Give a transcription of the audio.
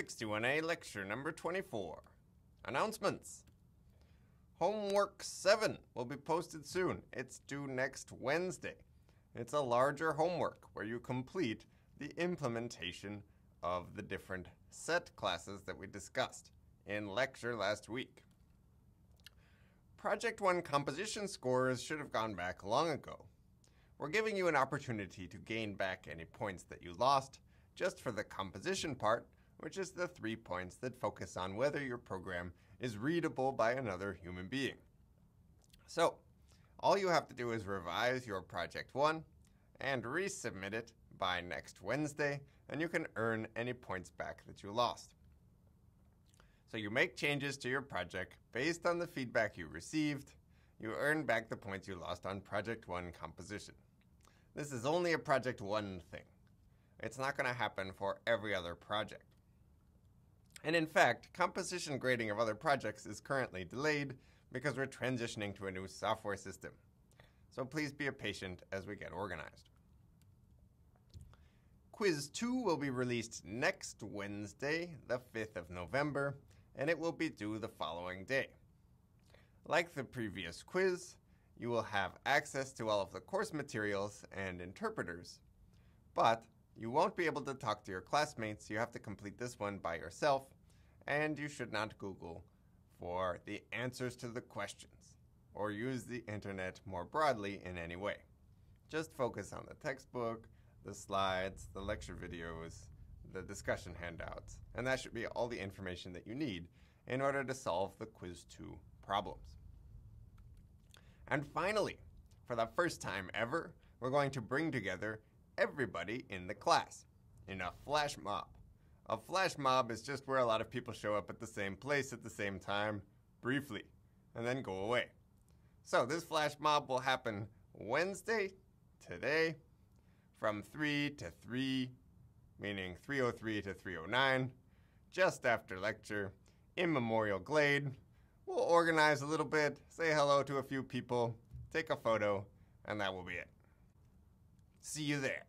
61A lecture number 24. Announcements. Homework 7 will be posted soon. It's due next Wednesday. It's a larger homework where you complete the implementation of the different set classes that we discussed in lecture last week. Project 1 composition scores should have gone back long ago. We're giving you an opportunity to gain back any points that you lost just for the composition part, which is the three points that focus on whether your program is readable by another human being. So, all you have to do is revise your Project 1 and resubmit it by next Wednesday, and you can earn any points back that you lost. So you make changes to your project based on the feedback you received. You earn back the points you lost on Project 1 composition. This is only a Project 1 thing. It's not going to happen for every other project. And in fact, composition grading of other projects is currently delayed because we're transitioning to a new software system. So please be patient as we get organized. Quiz 2 will be released next Wednesday, the 5th of November, and it will be due the following day. Like the previous quiz, you will have access to all of the course materials and interpreters, but you won't be able to talk to your classmates. You have to complete this one by yourself, and you should not Google for the answers to the questions or use the internet more broadly in any way. Just focus on the textbook, the slides, the lecture videos, the discussion handouts, and that should be all the information that you need in order to solve the Quiz 2 problems. And finally, for the first time ever, we're going to bring together everybody in the class in a flash mob. A flash mob is just where a lot of people show up at the same place at the same time, briefly, and then go away. So this flash mob will happen Wednesday, today, from 3 to 3, meaning 303 to 309, just after lecture, in Memorial Glade. We'll organize a little bit, say hello to a few people, take a photo, and that will be it. See you there.